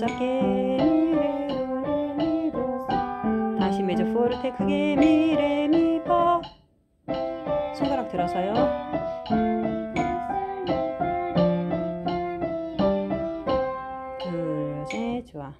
작게 다시 메조 포르테 크게 미레미파 손가락 들어서요. 둘셋 좋아.